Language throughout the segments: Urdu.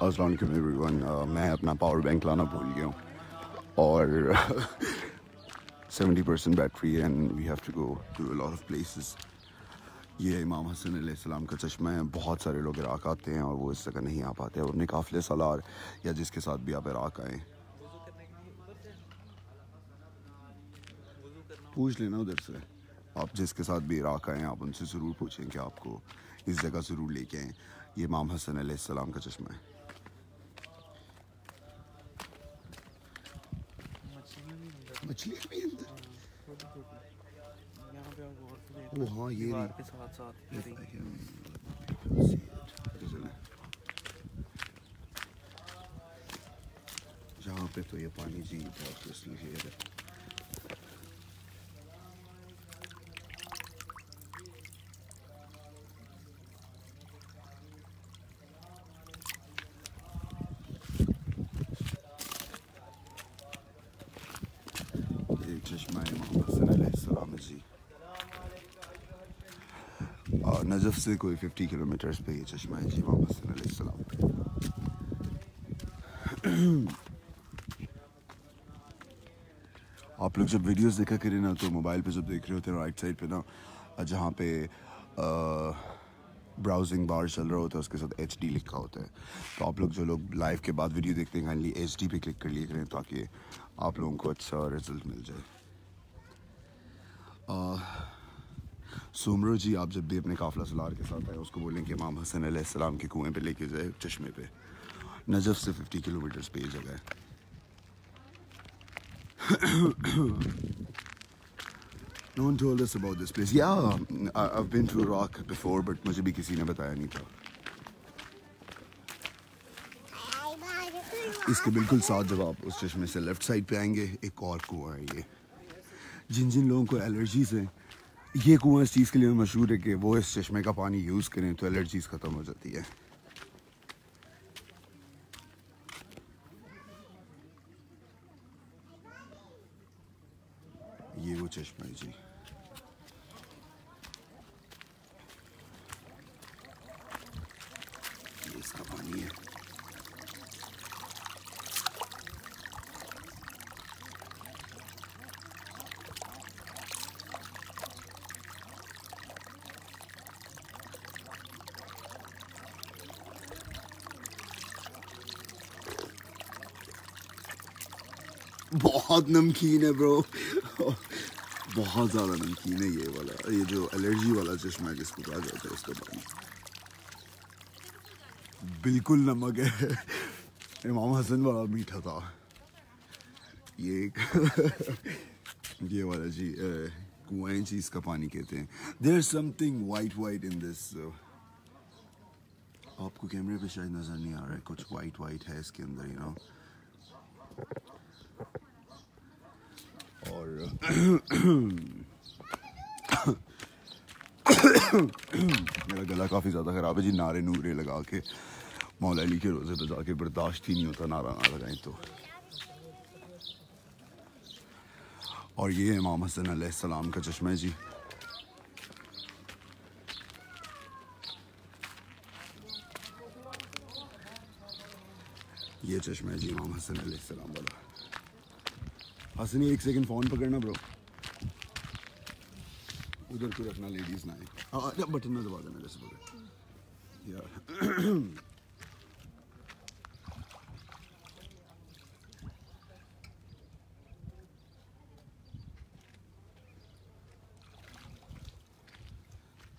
السلام علیکم ایوری ون میں اپنا پاور بینک لانا بھول گیا ہوں۔ اور seventy percent battery and we have to go to lot of places یہ امام حسن علیہ السلام کا چشمہ ہے۔ بہت سارے لوگ عراق آتے ہیں اور وہ اس جگہ نہیں آ پاتے۔ اور اپنے قافلے سالار یا جس کے ساتھ بھی آپ عراق آئیں۔ پوچھ لینا ادھر سے۔ آپ جس کے ساتھ بھی عراق آئیں، آپ ان سے ضرور پوچھیں کہ آپ کو اس جگہ ضرور لے کے آئیں۔ یہ امام حسن علیہ السلام کا چشمہ ہے۔ مچھلیاں بھی اندر وہ ہاں یہ جہاں پہ تو یہ پانی جی بہت کرسٹل کلیئر ہے یہ چشمہ امام حسن علیہ السلام ہے جی اور نجف سے کوئی ففٹی کلو میٹرز پہ یہ چشمہ ہے۔ جی امام علیہ السلام۔ آپ لوگ جب ویڈیوز دیکھا کریں نا، تو موبائل پہ جب دیکھ رہے ہوتے ہیں رائٹ سائڈ پہ نا، جہاں پہ براؤزنگ بار چل رہا ہوتا ہے، اس کے ساتھ ایچ ڈی لکھا ہوتا ہے۔ تو آپ لوگ جو لوگ لائیو کے بعد ویڈیو دیکھتے ہیں کائنڈلی ایچ ڈی پہ کلک کر لیے کریں تاکہ آپ لوگوں کو اچھا رزلٹ مل جائے۔ سومرو جی آپ جب بھی اپنے قافلہ سلار کے ساتھ آئے اس کو بولیں کہ امام حسن علیہ السلام کے کنویں پہ لے کے جائے چشمے پہ۔ نجف سے ففٹی کلومیٹرز پہ یہ جگہ ہے۔ No one told us about this place. Yeah, I, I've been to Iraq before, but مجھے بھی کسی نے بتایا نہیں تھا۔ اس کے بالکل ساتھ جب آپ اس چشمے سے لیفٹ سائڈ پہ آئیں گے ایک اور کنواں ہے یہ۔ جن جن لوگوں کو الرجیز ہیں یہ کنواں اس چیز کے لیے مشہور ہے کہ وہ اس چشمے کا پانی یوز کریں تو الرجیز ختم ہو جاتی ہے۔ یہ وہ چشمہ ہے جی یہ اس کا پانی ہے بہت نمکین ہے برو بہت زیادہ نمکین ہے یہ والا، یہ جو الرجی والا چشمہ ہے جس کو کہا جاتا ہے اس کا پانی بالکل نمک ہے۔ امام حسن والا میٹھا تھا۔ یہ یہ والا جی کنویں چیز کا پانی کہتے ہیں۔ There something white white in this آپ کو کیمرے پہ شاید نظر نہیں آ رہا ہے، کچھ وائٹ وائٹ ہے اس کے اندر یو نو اور میرا گلا کافی زیادہ خراب ہے جی نعرے نورے لگا کے، مولا علی کے روزے پہ جا کے برداشت ہی نہیں ہوتا، نعرہ نہ لگائیں تو۔ اور یہ امام حسن علیہ السلام کا چشمہ ہے جی۔ یہ چشمہ ہے جی امام حسن علیہ السلام والا۔ حسنی ایک سیکنڈ فون پکڑنا برو ادھر کو رکھنا لیڈیز نہ آئے. بٹن میں دبا دینا، جیسے پکڑ. یار.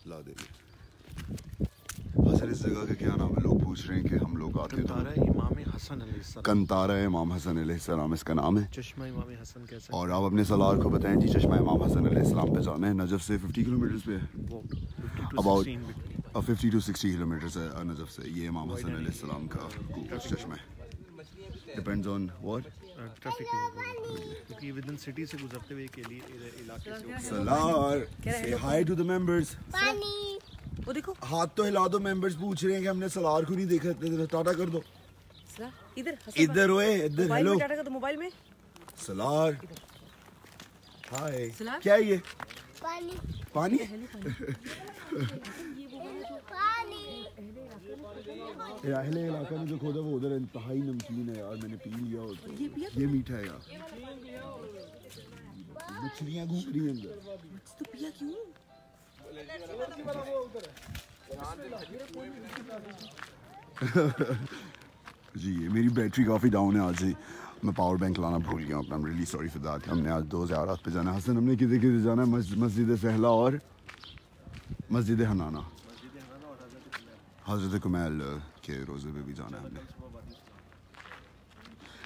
لا دے حسن اس جگہ کا کیا نام ہے؟ لوگ پوچھ رہے ہیں کہ ہم لوگ آتے تو تارا امام حسن علیہ السلام۔ کنتارا امام حسن علیہ السلام اس کا نام ہے۔ چشمہ امام حسن کیسا اور آپ اپنے سالار کو بتائیں جی چشمہ امام حسن علیہ السلام پہ جانا ہے۔ نجف سے ففٹی کلو میٹرز پہ وہ 50 to about 16 between. Fifty to sixty kilometres ہے نجف سے۔ یہ امام حسن علیہ السلام کا چشمہ ہے۔ ڈپینڈز آن واٹ سے. کیونکہ یہ ودن سٹی سے گزرتے ہوئے کے لیے علاقے سے ہوتے سالار say hi to the members وہ دیکھو۔ ہاتھ تو ہلا دو ممبرز پوچھ رہے ہیں کہ ہم نے سالار کو نہیں دیکھا؟ ٹاٹا کر دو۔ ادھر ادھر ہوئے ادھر موبائل ہیلو۔ میں ٹاٹا کا تو موبائل میں۔ سالار ہائے۔ سلار؟ کیا ہے یہ؟ پانی۔ پانی؟ پانی۔ اہل علاقہ میں جو کھودا وہ ادھر انتہائی نمکین ہے یار میں نے پی لیا پیا۔ یہ میٹھا ہے یار۔ مچھلیاں گھوم رہی ہیں اندر۔ تو پیا کیوں؟ جی یہ میری بیٹری کافی ڈاؤن ہے آج. ہی میں پاور بینک لانا بھول گیا ہوں اپنا. ریلی سوری فار دیٹ ہم نے آج دو زیارات پہ جانا ہے. حسن، ہم نے کدھر کدھر جانا ہے؟ مسجد سہلا اور مسجد حنانا حضرت کمیل کے روزے پہ بھی جانا ہے ہم نے.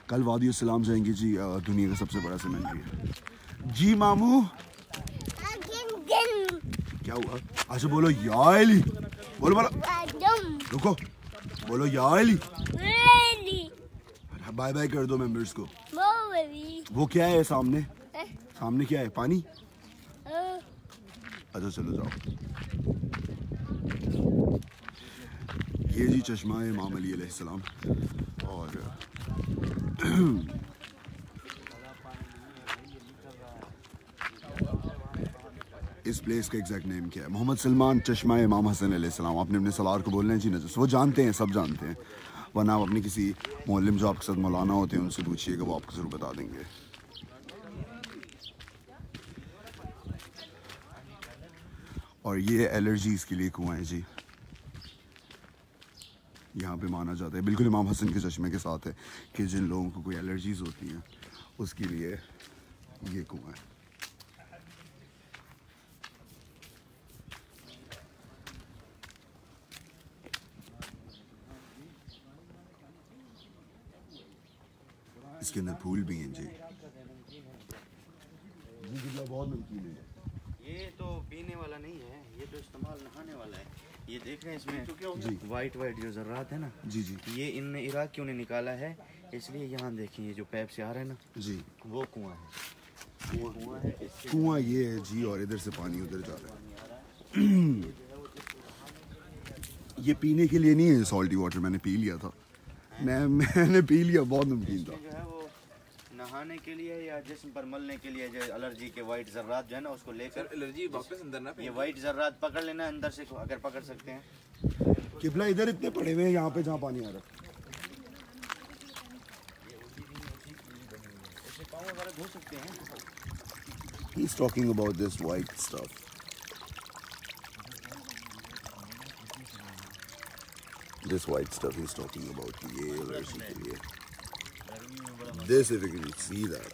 کل وادی السلام جائیں گے. جی دنیا کا سب سے بڑا سیمنٹری جی مامو! کیا ہوا اچھا بولو یا علی بولو۔ بولو رکو۔ بولو یا علی بائے بائے کر دو ممبرس کو۔ وہ کیا ہے سامنے؟ سامنے کیا ہے؟ پانی؟ اچھا چلو جاؤ۔ یہ جی چشمہ ہے امام علی علیہ السلام۔ اور اس پلیس کا ایگزیکٹ نیم کیا ہے۔ محمد سلمان چشمہ امام حسن علیہ السلام، آپ نے اپنے سلار کو بولنا ہے؟ جی نجس وہ جانتے ہیں، سب جانتے ہیں۔ ورنہ آپ اپنے کسی معلم جو آپ کے ساتھ مولانا ہوتے ہیں، ان سے پوچھیے گا، وہ آپ کو ضرور بتا دیں گے۔ اور یہ الرجیز کے لیے کنواں ہے جی۔ یہاں پہ مانا جاتا ہے، بالکل امام حسن کے چشمے کے ساتھ ہے کہ جن لوگوں کو کوئی الرجیز ہوتی ہیں، اس کے لیے یہ کنواں ہے۔ اس کے اندر پھول بھی ہیں جی۔ بہت نمکین ہے۔ یہ تو پینے والا نہیں ہے یہ تو استعمال نہانے والا ہے۔ یہ دیکھ رہے ہیں اس میں جی۔ وائٹ وائٹ جو ذرات ہے نا۔ جی جی۔ یہ ان نے عراق کیوں نے نکالا ہے؟ اس لیے یہاں دیکھیں یہ جو پیپ سے آ رہا ہے نا جی۔ وہ کنواں ہے۔ وہ کنواں ہے۔ کنواں یہ ہے جی اور ادھر سے پانی ادھر جا رہا ہے۔ یہ پینے کے لیے نہیں ہے سالٹی واٹر میں نے پی لیا تھا۔ میں میں نے پی لیا بہت نمکین تھا۔ جو ہے وہ نہانے کے لیے یا جسم پر ملنے کے لیے جو الرجی کے وائٹ ذرات جو ہے نا اس کو لے کر الرجی واپس اندر نہ یہ وائٹ ذرات پکڑ لینا اندر سے اگر پکڑ سکتے ہیں۔ قبلہ ادھر اتنے پڑے ہوئے ہیں یہاں پہ جہاں پانی آ رہا ہے۔ اسے پاؤں وغیرہ دھو سکتے ہیں۔ He's talking about this white stuff. this white stuff he's talking about, Yale or something. Yeah. This, if you can see that,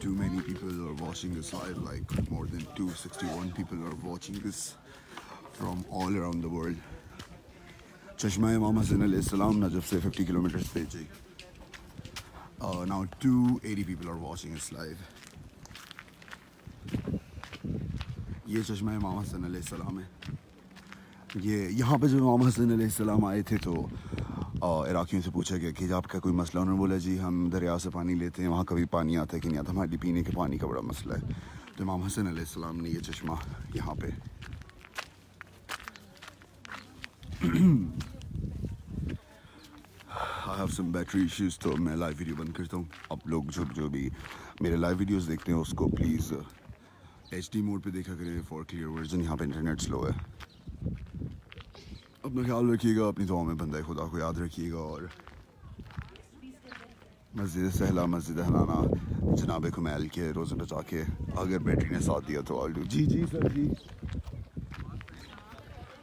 Too many people are watching this live, like more than 261 people are watching this. From all around the world. چشمہ امام حسن علیہ السلام نجف سے 50 kilometers پہ جی uh, now 280 people are watching this live. یہ چشمہ امام حسن علیہ السلام ہے یہ یہاں پہ جب امام حسن علیہ السلام آئے تھے تو عراقیوں سے پوچھا گیا کہ آپ کا کوئی مسئلہ انہوں نے بولا جی ہم دریا سے پانی لیتے ہیں وہاں کبھی پانی آتا ہے کہ نہیں آتا ہمارے پینے کے پانی کا بڑا مسئلہ ہے تو امام حسن علیہ السلام نے یہ چشمہ یہاں پہ I have some battery issues تو میں لائیو ویڈیو بند کرتا ہوں۔ آپ لوگ جو جو بھی میرے لائیو ویڈیوز دیکھتے ہیں، اس کو پلیز ایچ ڈی موڈ پہ دیکھا کریں۔ فار کلیئر ورژن یہاں پہ انٹرنیٹ سلو ہے۔ اپنا خیال رکھیے گا، اپنی دعاؤں میں بندہ خدا کو یاد رکھیے گا۔ اور مسجد سہلا، مسجد حنانا جناب کمیل کے روزے بچا کے اگر بیٹری نے ساتھ دیا تو آل ڈو جی جی سر جی۔